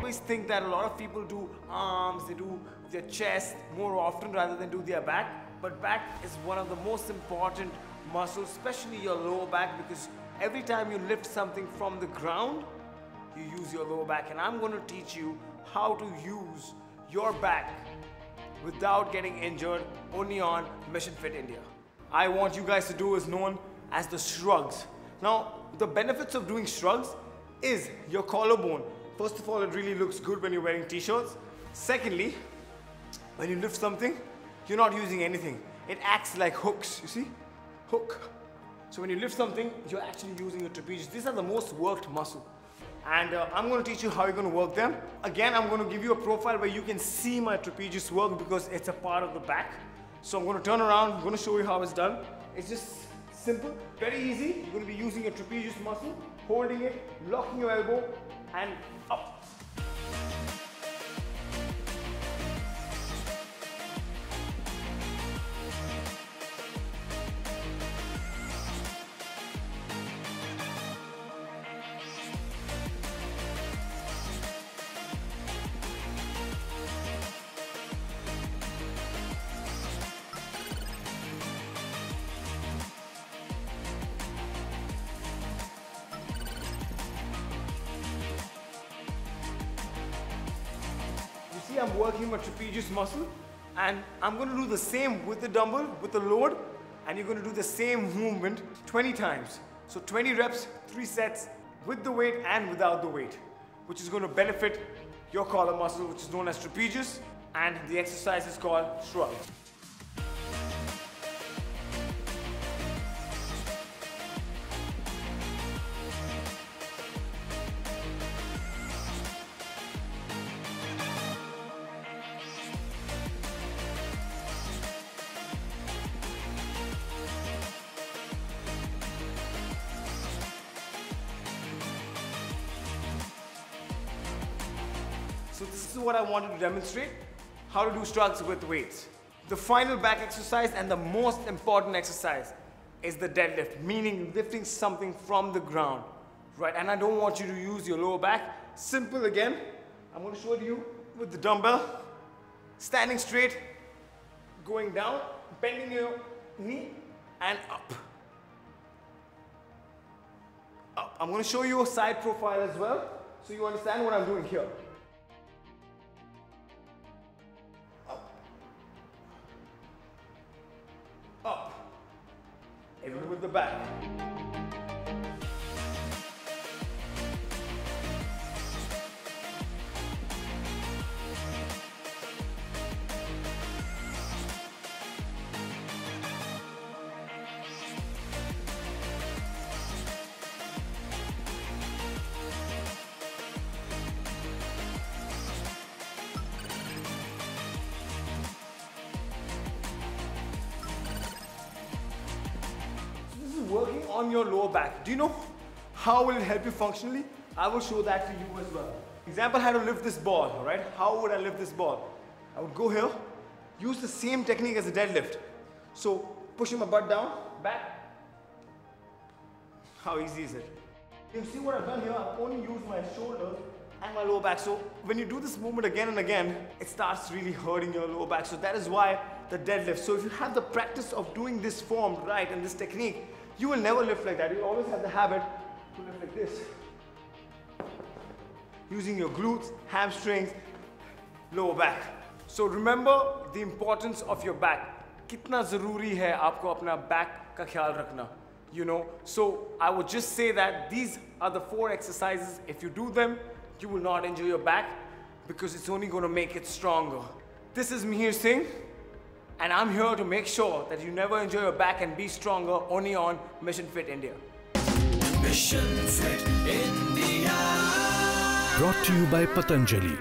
always think that a lot of people do arms, they do their chest more often rather than do their back. But back is one of the most important muscles, especially your lower back, because every time you lift something from the ground, you use your lower back. And I'm going to teach you how to use your back without getting injured only on Mission Fit India. I want you guys to do is known as the shrugs. Now, the benefits of doing shrugs is your collarbone. First of all, it really looks good when you're wearing t-shirts. Secondly, when you lift something, you're not using anything. It acts like hooks, you see? Hook. So when you lift something, you're actually using your trapezius. These are the most worked muscle. And uh, I'm going to teach you how you're going to work them. Again, I'm going to give you a profile where you can see my trapezius work because it's a part of the back. So I'm going to turn around, I'm going to show you how it's done. It's just simple, very easy. You're going to be using your trapezius muscle, holding it, locking your elbow, and up. I'm working my trapezius muscle and I'm going to do the same with the dumbbell, with the load and you're going to do the same movement 20 times. So 20 reps, 3 sets with the weight and without the weight which is going to benefit your collar muscle which is known as trapezius and the exercise is called shrug. So this is what I wanted to demonstrate, how to do shrugs with weights. The final back exercise and the most important exercise is the deadlift, meaning lifting something from the ground, right? And I don't want you to use your lower back. Simple again. I'm gonna show you with the dumbbell. Standing straight, going down, bending your knee, and up. Up. I'm gonna show you a side profile as well, so you understand what I'm doing here. With the back. On your lower back. Do you know how will it help you functionally? I will show that to you as well. Example, how to lift this ball, right? How would I lift this ball? I would go here, use the same technique as a deadlift. So pushing my butt down, back. How easy is it? You see what I've done here? I've only used my shoulders and my lower back. So when you do this movement again and again, it starts really hurting your lower back. So that is why the deadlift. So if you have the practice of doing this form right and this technique, you will never lift like that. You always have the habit to lift like this. Using your glutes, hamstrings, lower back. So remember the importance of your back. कितना ज़रूरी है आपको अपना back का ख्याल रखना. You know, so I would just say that these are the four exercises. If you do them, you will not injure your back because it's only going to make it stronger. This is Miihier Singh and I'm here to make sure that you never injure your back and be stronger only on Mission Fit India. Mission Fit India. Brought to you by Patanjali.